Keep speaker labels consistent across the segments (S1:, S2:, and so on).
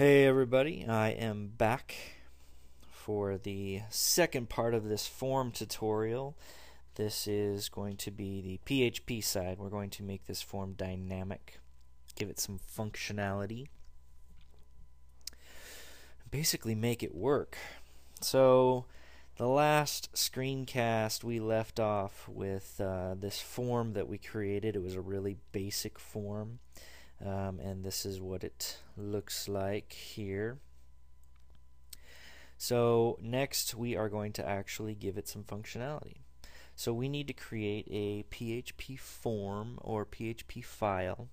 S1: Hey everybody, I am back for the second part of this form tutorial. This is going to be the PHP side. We're going to make this form dynamic, give it some functionality, basically make it work. So the last screencast we left off with uh, this form that we created. It was a really basic form um, and this is what it looks like here. So next we are going to actually give it some functionality. So we need to create a PHP form or PHP file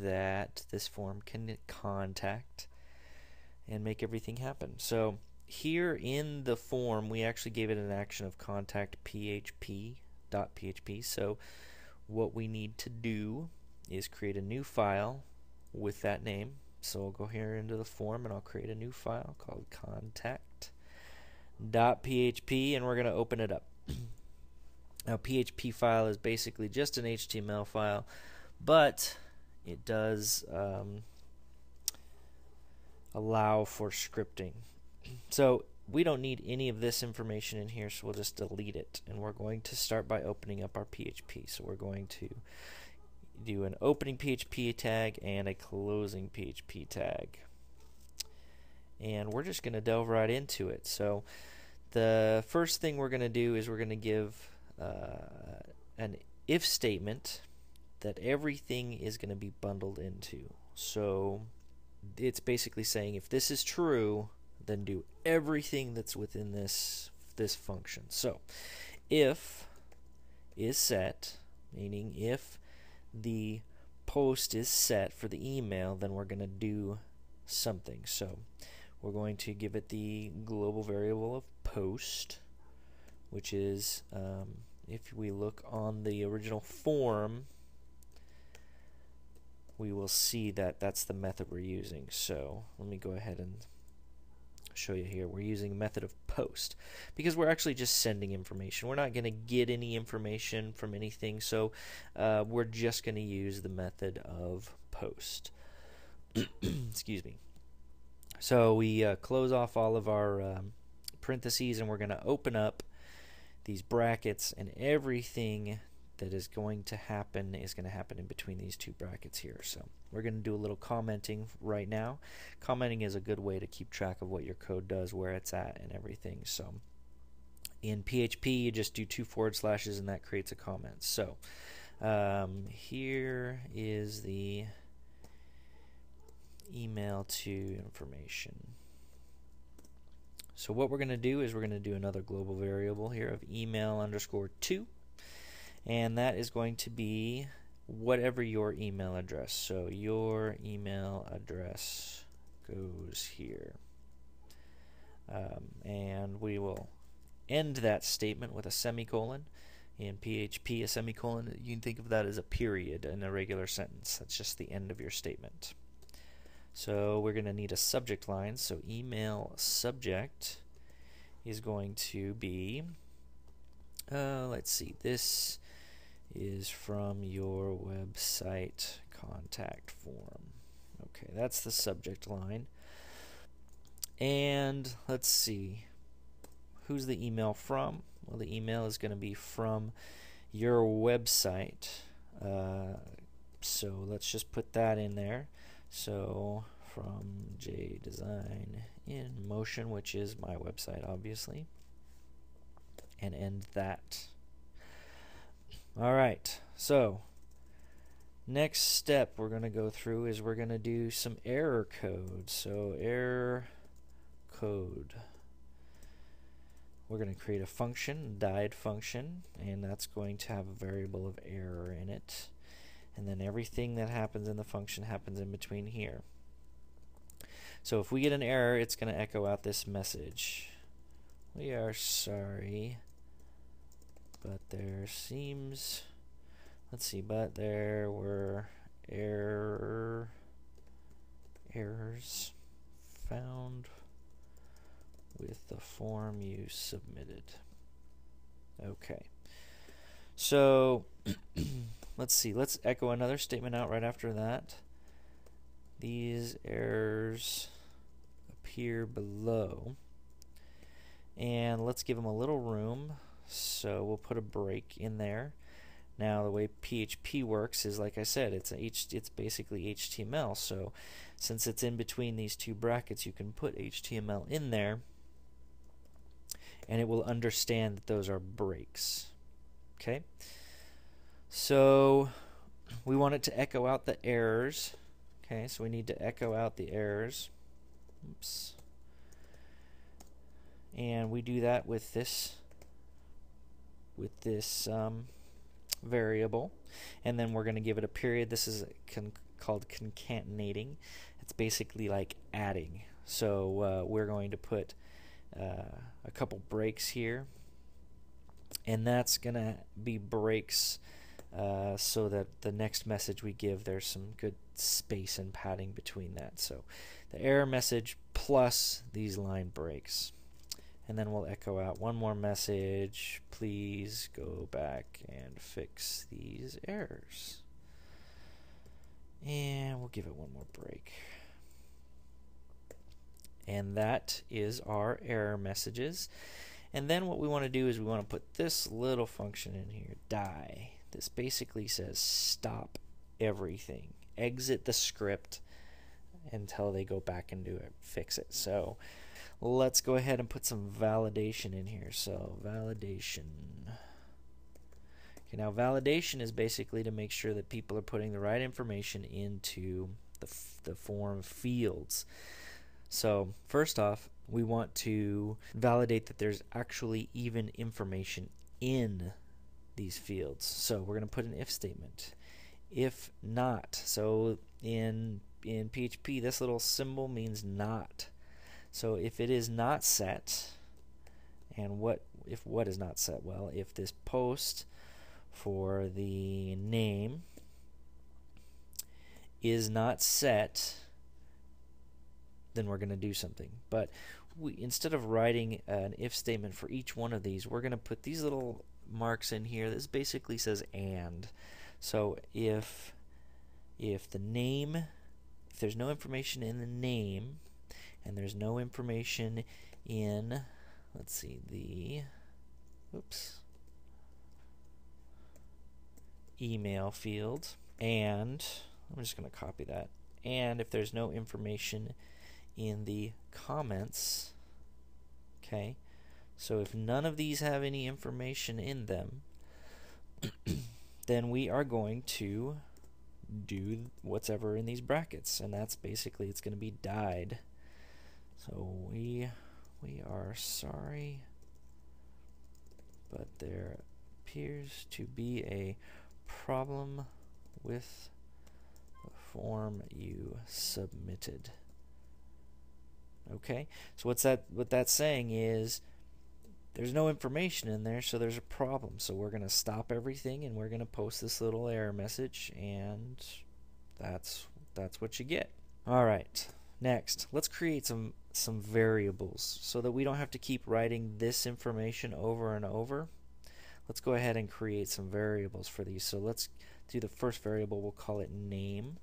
S1: that this form can contact and make everything happen. So here in the form we actually gave it an action of contact php.php. So what we need to do is create a new file with that name. So I'll go here into the form and I'll create a new file called contact.php and we're going to open it up. now PHP file is basically just an HTML file, but it does um, allow for scripting. So we don't need any of this information in here, so we'll just delete it. And we're going to start by opening up our PHP. So we're going to do an opening PHP tag and a closing PHP tag. And we're just going to delve right into it. So the first thing we're going to do is we're going to give uh, an if statement that everything is going to be bundled into. So it's basically saying if this is true, then do everything that's within this this function. So if is set, meaning if the post is set for the email, then we're going to do something. So we're going to give it the global variable of post, which is, um, if we look on the original form, we will see that that's the method we're using. So let me go ahead and show you here. We're using a method of post because we're actually just sending information. We're not going to get any information from anything, so uh, we're just going to use the method of post. Excuse me. So we uh, close off all of our um, parentheses and we're going to open up these brackets and everything that is going to happen is going to happen in between these two brackets here. So we're going to do a little commenting right now. Commenting is a good way to keep track of what your code does, where it's at, and everything. So in PHP, you just do two forward slashes and that creates a comment. So um, here is the email to information. So what we're going to do is we're going to do another global variable here of email underscore 2 and that is going to be whatever your email address. So your email address goes here. Um, and we will end that statement with a semicolon. In PHP, a semicolon, you can think of that as a period in a regular sentence. That's just the end of your statement. So we're going to need a subject line. So email subject is going to be, uh, let's see, this is from your website contact form. Okay, that's the subject line. And let's see, who's the email from? Well, the email is going to be from your website. Uh, so let's just put that in there. So from J Design in Motion, which is my website, obviously, and end that. All right, so next step we're going to go through is we're going to do some error code. So error code. We're going to create a function, died function, and that's going to have a variable of error in it. And then everything that happens in the function happens in between here. So if we get an error, it's going to echo out this message. We are sorry but there seems let's see but there were error errors found with the form you submitted okay so let's see let's echo another statement out right after that these errors appear below. And let's give them a little room. So we'll put a break in there. Now the way PHP works is like I said, it's H it's basically HTML. So since it's in between these two brackets, you can put HTML in there and it will understand that those are breaks. Okay? So we want it to echo out the errors. Okay, so we need to echo out the errors. Oops. And we do that with this with this um, variable. And then we're going to give it a period. This is con called concatenating. It's basically like adding. So uh, we're going to put uh, a couple breaks here. And that's going to be breaks uh, so that the next message we give, there's some good space and padding between that. So the error message plus these line breaks. And then we'll echo out one more message. Please go back and fix these errors. And we'll give it one more break. And that is our error messages. And then what we want to do is we want to put this little function in here, die. This basically says stop everything. Exit the script until they go back and do it, fix it. So let's go ahead and put some validation in here. So validation. Okay, now validation is basically to make sure that people are putting the right information into the, the form fields. So first off, we want to validate that there's actually even information in these fields. So we're going to put an if statement. If not, so in in PHP this little symbol means not. So if it is not set, and what if what is not set? Well, if this post for the name is not set, then we're going to do something. But we, instead of writing an if statement for each one of these, we're going to put these little marks in here. This basically says and. So if if the name, if there's no information in the name, and there's no information in, let's see, the, oops, email field, and I'm just going to copy that. And if there's no information in the comments, okay, so if none of these have any information in them, then we are going to do whatever in these brackets, and that's basically it's going to be died. So we we are sorry, but there appears to be a problem with the form you submitted. Okay, so what's that? What that's saying is there's no information in there, so there's a problem. So we're going to stop everything and we're going to post this little error message, and that's that's what you get. All right, next, let's create some some variables so that we don't have to keep writing this information over and over. Let's go ahead and create some variables for these. So let's do the first variable. We'll call it name,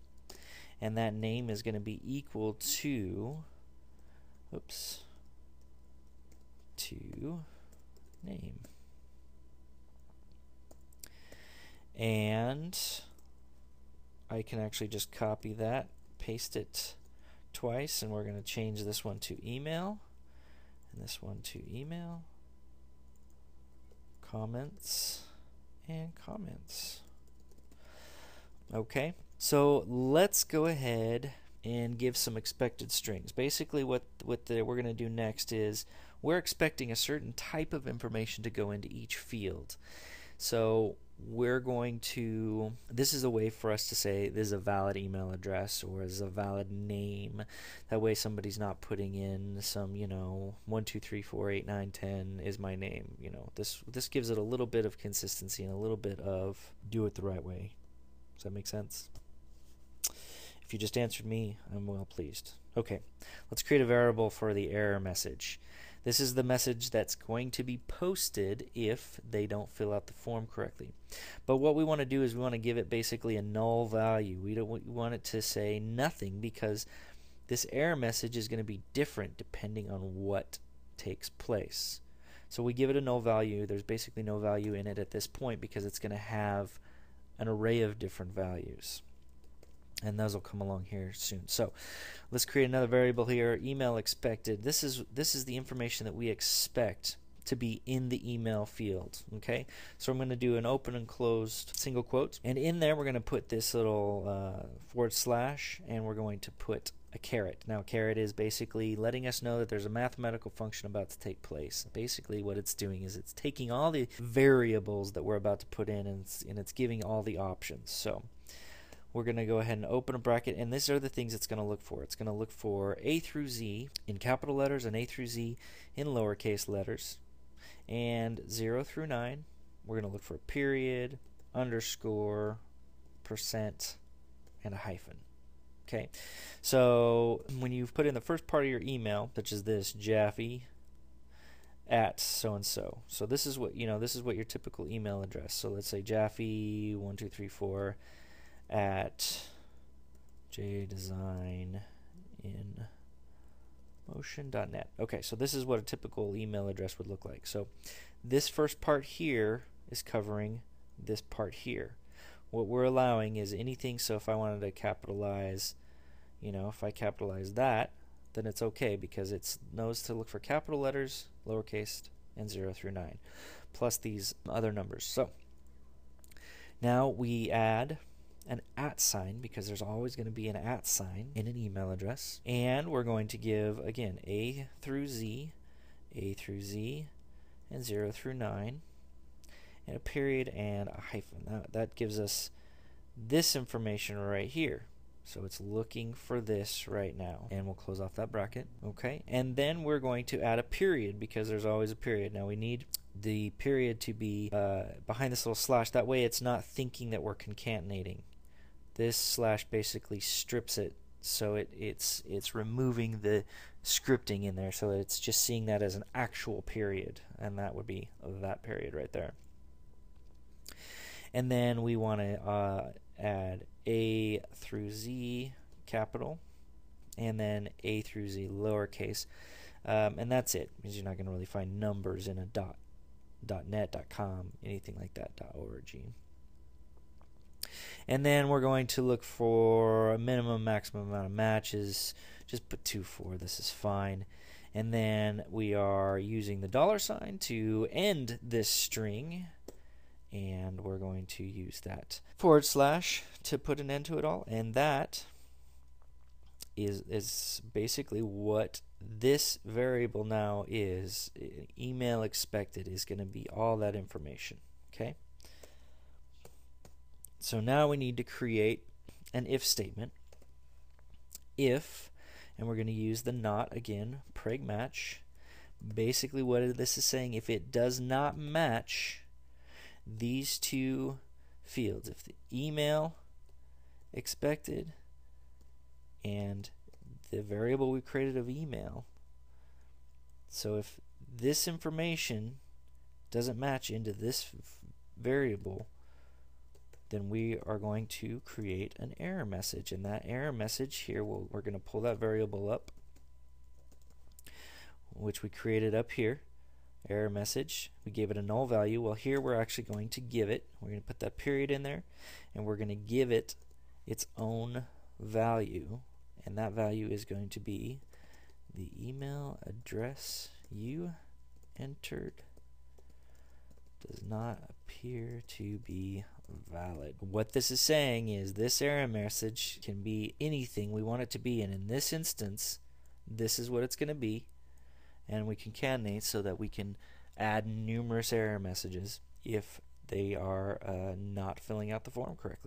S1: and that name is going to be equal to, oops, to name. And I can actually just copy that, paste it twice, and we're going to change this one to email, and this one to email, comments, and comments. Okay, so let's go ahead and give some expected strings. Basically, what what the, we're going to do next is we're expecting a certain type of information to go into each field. So we're going to, this is a way for us to say this is a valid email address or is a valid name. That way somebody's not putting in some, you know, 1, 2, 3, 4, 8, 9, 10 is my name. You know, this, this gives it a little bit of consistency and a little bit of do it the right way. Does that make sense? If you just answered me, I'm well pleased. Okay, let's create a variable for the error message. This is the message that's going to be posted if they don't fill out the form correctly. But what we want to do is we want to give it basically a null value. We don't want it to say nothing because this error message is going to be different depending on what takes place. So we give it a null value. There's basically no value in it at this point because it's going to have an array of different values. And those will come along here soon. So let's create another variable here, email expected. This is this is the information that we expect to be in the email field. Okay, so I'm going to do an open and closed single quotes, and in there we're going to put this little uh, forward slash, and we're going to put a caret. Now, a caret is basically letting us know that there's a mathematical function about to take place. Basically, what it's doing is it's taking all the variables that we're about to put in, and it's, and it's giving all the options. So we're going to go ahead and open a bracket, and these are the things it's going to look for. It's going to look for A through Z in capital letters and A through Z in lowercase letters and 0 through 9 we're going to look for a period, underscore, percent, and a hyphen. Okay, so when you've put in the first part of your email, such as this, Jaffe at so and so. So this is what you know. This is what your typical email address. So let's say Jaffe one two three four at jdesign in motion.net. Okay, so this is what a typical email address would look like. So this first part here is covering this part here. What we're allowing is anything, so if I wanted to capitalize, you know, if I capitalize that, then it's okay because it knows to look for capital letters, lowercase, and 0 through 9, plus these other numbers. So now we add an at sign because there's always going to be an at sign in an email address. And we're going to give, again, A through Z, A through Z, and 0 through 9, and a period and a hyphen. That, gives us this information right here. So it's looking for this right now. And we'll close off that bracket. Okay. And then we're going to add a period because there's always a period. Now we need the period to be uh, behind this little slash. That way it's not thinking that we're concatenating this slash basically strips it so it, it's it's removing the scripting in there. So it's just seeing that as an actual period and that would be that period right there. And then we want to uh, add a through z capital and then a through z lowercase. Um, and that's it because you're not going to really find numbers in a dot dot net dot com anything like that dot org and then we're going to look for a minimum, maximum amount of matches. Just put two for this is fine. And then we are using the dollar sign to end this string. And we're going to use that forward slash to put an end to it all. And that is is basically what this variable now is. Email expected is going to be all that information. Okay. So now we need to create an if statement. If, and we're going to use the not again, preg match. Basically, what this is saying, if it does not match these two fields, if the email expected and the variable we created of email, so if this information doesn't match into this variable, then we are going to create an error message. And that error message here, we'll, we're going to pull that variable up, which we created up here. Error message. We gave it a null value. Well, here we're actually going to give it, we're going to put that period in there, and we're going to give it its own value. And that value is going to be the email address you entered does not appear to be valid. What this is saying is this error message can be anything we want it to be, and in this instance, this is what it's going to be, and we can concatenate so that we can add numerous error messages if they are uh, not filling out the form correctly.